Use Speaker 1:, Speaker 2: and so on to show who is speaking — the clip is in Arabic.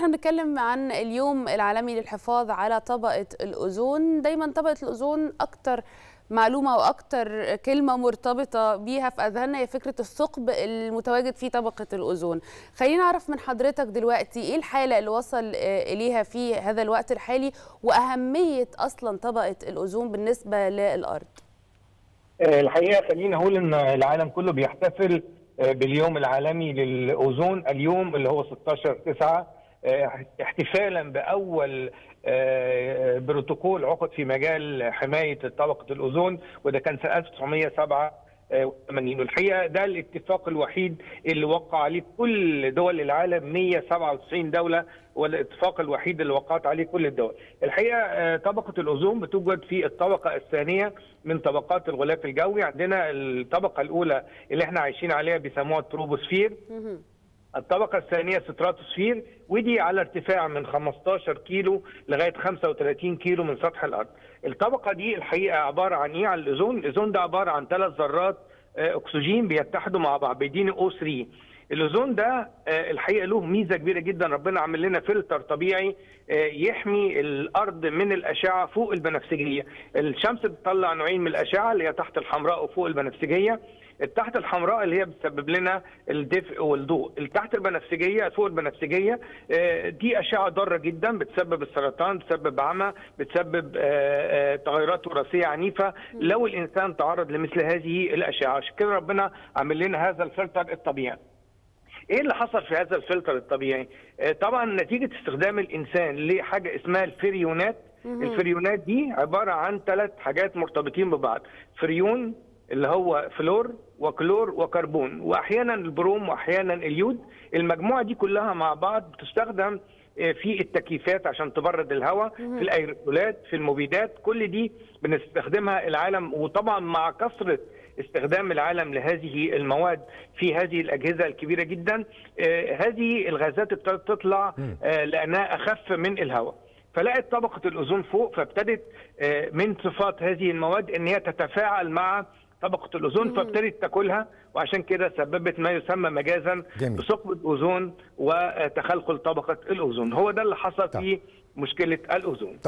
Speaker 1: وإحنا بنتكلم عن اليوم العالمي للحفاظ على طبقة الأوزون. دايما طبقة الأوزون أكتر معلومة وأكتر كلمة مرتبطة بيها في أذهاننا هي فكرة الثقب المتواجد في طبقة الأوزون. خلينا نعرف من حضرتك دلوقتي إيه الحالة اللي وصل إليها في هذا الوقت الحالي وأهمية أصلا طبقة الأوزون بالنسبة للأرض.
Speaker 2: الحقيقة خلينا أقول إن العالم كله بيحتفل باليوم العالمي للأوزون. اليوم اللي هو 16 9 احتفالا بأول بروتوكول عقد في مجال حماية طبقة الأوزون وده كان سنة 1987 والحقيقة ده الاتفاق الوحيد اللي وقع عليه كل دول العالم 197 دولة والاتفاق الوحيد اللي وقعت عليه كل الدول. الحقيقة طبقة الأوزون بتوجد في الطبقة الثانية من طبقات الغلاف الجوي، عندنا الطبقة الأولى اللي إحنا عايشين عليها بيسموها التروبوسفير. الطبقة الثانية ستراتوسفير ودي على ارتفاع من 15 كيلو لغاية 35 كيلو من سطح الأرض. الطبقة دي الحقيقة عبارة عن إيه؟ عن الأوزون، الأوزون ده عبارة عن ثلاث ذرات أكسجين بيتحدوا مع بعض بيديني O 3 الأوزون ده الحقيقة له ميزة كبيرة جدا ربنا عامل لنا فلتر طبيعي يحمي الأرض من الأشعة فوق البنفسجية. الشمس بتطلع نوعين من الأشعة اللي هي تحت الحمراء وفوق البنفسجية. التحت الحمراء اللي هي بتسبب لنا الدفء والضوء. التحت البنفسجية فوق البنفسجية دي أشعة ضارة جدا بتسبب السرطان بتسبب عمى بتسبب تغيرات وراثية عنيفة. لو الإنسان تعرض لمثل هذه الأشعة عشان كده ربنا عامل لنا هذا الفلتر الطبيعي. إيه اللي حصل في هذا الفلتر الطبيعي؟ طبعا نتيجة استخدام الإنسان لحاجة اسمها الفريونات. الفريونات دي عبارة عن ثلاث حاجات مرتبطين ببعض. فريون اللي هو فلور وكلور وكربون. واحيانا البروم واحيانا اليود. المجموعة دي كلها مع بعض بتستخدم في التكييفات عشان تبرد الهواء في الايروسولات في المبيدات كل دي بنستخدمها العالم وطبعا مع كثرة استخدام العالم لهذه المواد في هذه الأجهزة الكبيرة جدا آه هذه الغازات ابتدت تطلع آه لأنها أخف من الهواء. فلقت طبقة الأوزون فوق فابتدت آه من صفات هذه المواد إن هي تتفاعل مع طبقة الأوزون فابتدت تاكلها وعشان كده سببت ما يسمى مجازا بثقب الأوزون وتخلخل طبقة الأوزون. هو ده اللي حصل في مشكلة الأوزون.